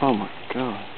Oh my god.